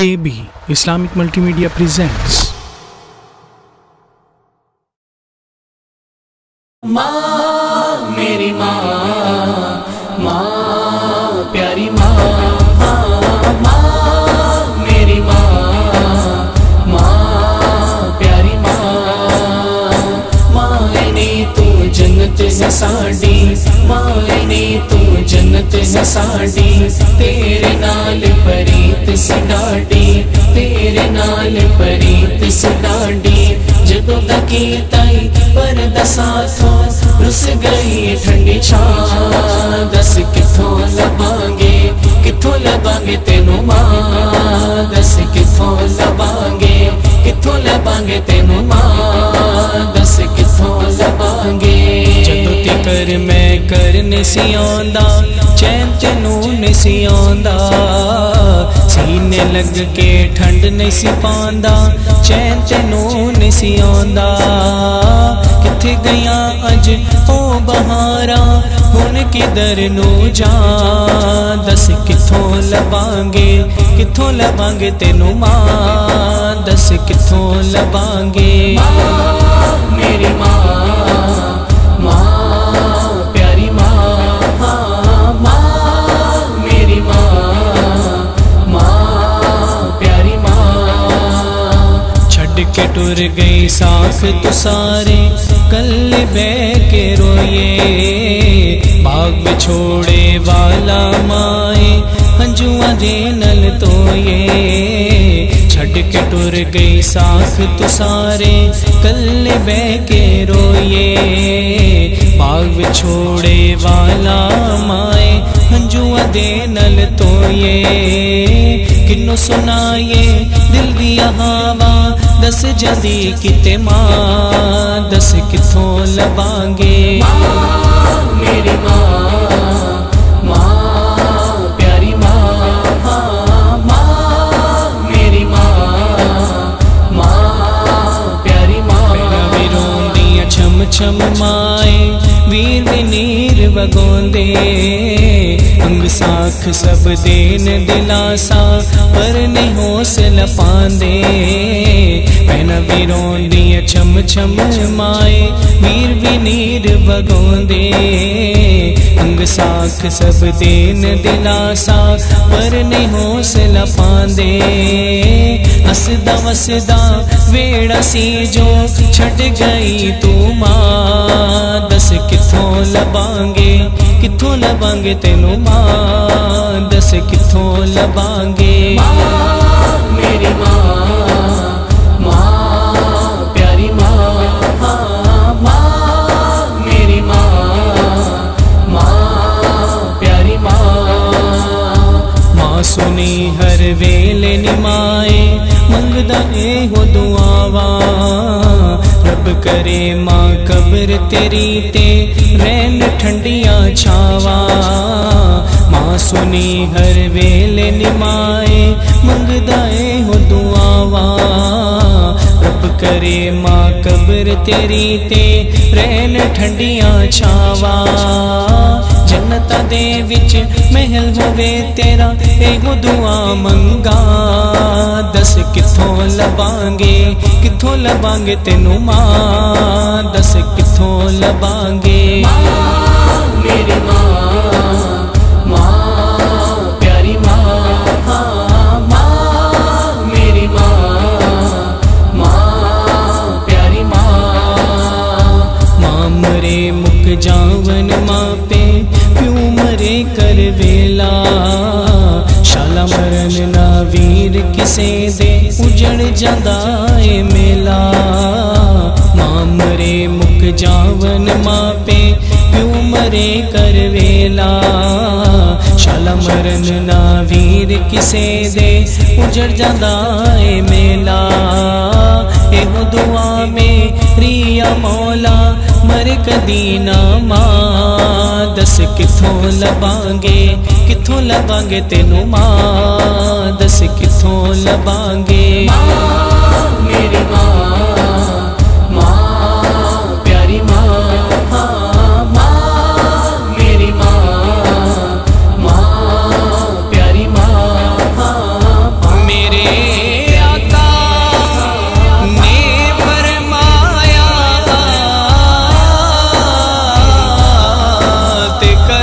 A B Islamic multimedia presents माने तो जन्नत है साडी माने तो जन्नत है साडी। तेरे नाल परीत सी डाडी तेरे नाल परीत सी डाडी जदों दा पर दसा रुस गई ठंडी छा। दस किथों लभांगे ਪਰ ਮੈਂ ਕਰ ਨਹੀਂ ਆਉਂਦਾ, ਚੈਨ ਚ ਨੂੰ ਨਹੀਂ ਆਉਂਦਾ। ਸੀਨੇ ਲੱਗ ਕੇ ਠੰਡ ਨਹੀਂ ਪਾਉਂਦਾ, ਚੈਨ ਚ ਨੂੰ ਨਹੀਂ ਆਉਂਦਾ। ਕਿੱਥੇ ਗਿਆ ਅੱਜ ਉਹ ਬਹਾਰਾ, ਹੁਣ ਕਿਧਰ ਨੂੰ ਜਾ ਦੱਸ ਕਿੱਥੋਂ ਲਵਾਂਗੇ ਕਿੱਥੋਂ ਲਵਾਂਗੇ ਤੈਨੂੰ ਮਾਂ? ਦੱਸ ਕਿੱਥੋਂ ਲਵਾਂਗੇ ਮੇਰੀ ਮਾਂ। उर गई साख तुसारे तो कल बह के रोए। बाग छोड़े वाला माए, हंजुआ दे नल तोये छड़ के टुर गई साख तुसारे तो कल बह के रोए। बाग छोड़े वाला माए, हंजुआ दे नल तोये किन्नु सुनाए दिल दिया हवा दस जदी किते माँ, दस कितों लवांगे मेरी माँ छम माए, वीर नीर वगोंदे अंग साख सब देन दिलासा, पर नहीं हौसल पांदे नैन विरोंदिय छम छम माए वीर विनीर बगोंदे अंग साख सब देन दिलासा, पर ने हौसला पांदे हसदा वसदा वेड़ा सी जो छट गई तू माँ। दस कितों लबांगे कितों लबांगे तेनू माँ। दस कितों लबांगे। माँ, मेरी माँ। सुनी, हर वेले निमाए, मंगदा ए हो दुआवा। रब करे माँ कब्र तेरी ते, रैन ठंडिया छावा। माँ सुनी, हर वेले निमाए, मंगदा ए हो दुआवा। रब करे माँ कब्र तेरी ते, रैन ठंडिया छावा। ਜੰਨਤਾਂ ਦੇ ਵਿੱਚ ਮਹਿਲ ਹੋਵੇ ਤੇਰਾ ਇਹੋ ਦੁਆ ਮੰਗਾ। ਦੱਸ ਕਿੱਥੋਂ ਲਵਾਂਗੇ ਕਿੱਥੋਂ ਲਵਾਂਗੇ ਤੈਨੂੰ ਮਾਂ? ਦੱਸ ਕਿੱਥੋਂ ਲਵਾਂਗੇ? ਮੇਰੇ ਮਾਂ ਜਾਵਨ ਮਾਪੇ सरे कर वेला। शाला मरन ना वीर किसे दे? उजड़ जांदा ए मेला। माँ मरे मुक जावन मापे पे मरे कर वेला? शाला मरन ना वीर किसे दे? उजड़ जांदा ए मेला। एहो दुआ में रिया मौला ਯਾਰ ਕਦੀ ਨਾ ਮਾਂ। ਦੱਸ ਕਿੱਥੋਂ ਲਵਾਂਗੇ ਕਿੱਥੋਂ ਲਵਾਂਗੇ ਤੈਨੂੰ ਮਾਂ। ਦੱਸ ਕਿੱਥੋਂ ਲਵਾਂਗੇ। ਮਾਂ, ਮੇਰੀ te